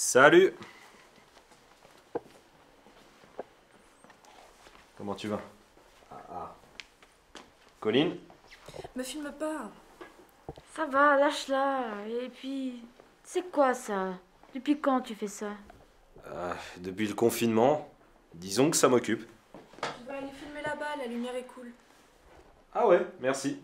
Salut Comment tu vas? Ah, ah. Colline? Me filme pas. Ça va, lâche-la. Et puis, c'est quoi ça? Depuis quand tu fais ça? Euh, Depuis le confinement. Disons que ça m'occupe. Je vais aller filmer là-bas, la lumière est cool. Ah ouais, merci.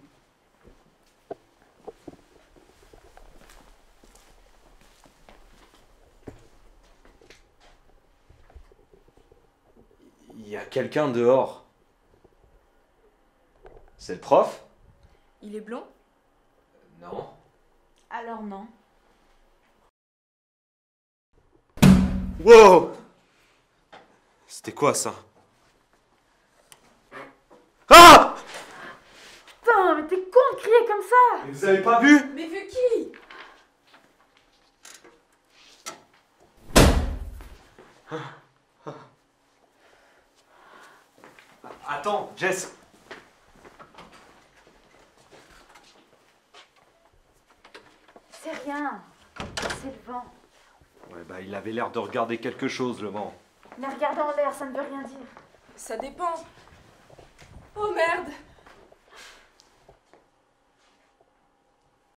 Y a quelqu'un dehors. C'est le prof? Il est blond? Non. Alors non. Wow! C'était quoi ça? Ah! Putain, mais t'es con de crier comme ça! Mais vous avez pas vu? Mais vu qui? Attends, Jess C'est rien. C'est le vent. Ouais, bah il avait l'air de regarder quelque chose, le vent. Mais regarder en l'air, ça ne veut rien dire. Ça dépend.